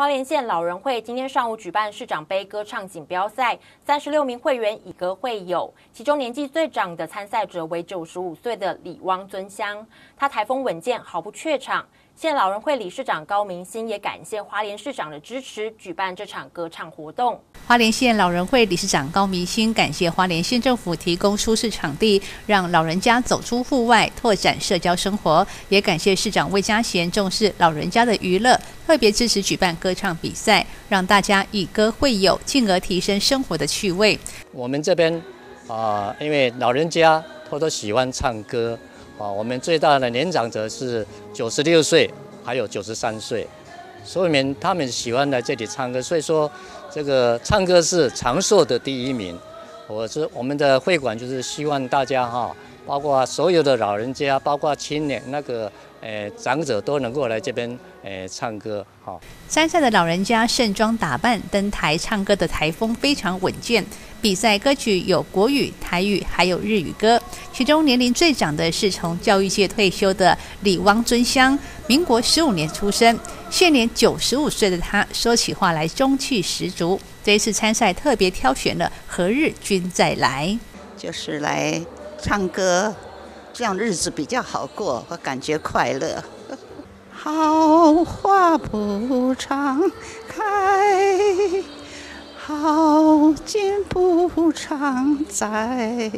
花莲县老人会今天上午举办市长杯歌唱锦标赛，三十六名会员以歌会友，其中年纪最长的参赛者为九十五岁的李汪尊香，他台风稳健，毫不怯场。县老人会理事长高明兴也感谢花莲市长的支持，举办这场歌唱活动。花莲县老人会理事长高明兴感谢花莲县政府提供舒适场地，让老人家走出户外，拓展社交生活。也感谢市长魏家贤重视老人家的娱乐，特别支持举办歌唱比赛，让大家以歌会友，进而提升生活的趣味。我们这边啊，因为老人家他都喜欢唱歌。啊，我们最大的年长者是九十六岁，还有九十三岁，所以他们喜欢来这里唱歌，所以说这个唱歌是长寿的第一名。我是我们的会馆，就是希望大家哈，包括所有的老人家，包括青年那个。诶，长者都能够来这边诶唱歌，好。参赛的老人家盛装打扮登台唱歌的台风非常稳健。比赛歌曲有国语、台语，还有日语歌。其中年龄最长的是从教育界退休的李汪尊香，民国十五年出生，现年九十五岁的他，说起话来中气十足。这一次参赛特别挑选了《何日君再来》，就是来唱歌。这样日子比较好过，我感觉快乐。好花不常开，好景不常在，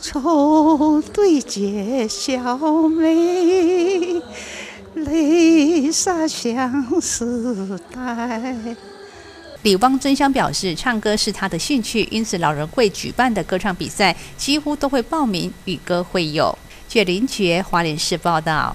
愁对解笑眉，泪洒相思带。李汪真香表示，唱歌是他的兴趣，因此老人会举办的歌唱比赛几乎都会报名与歌会友。谢林杰华联市报道。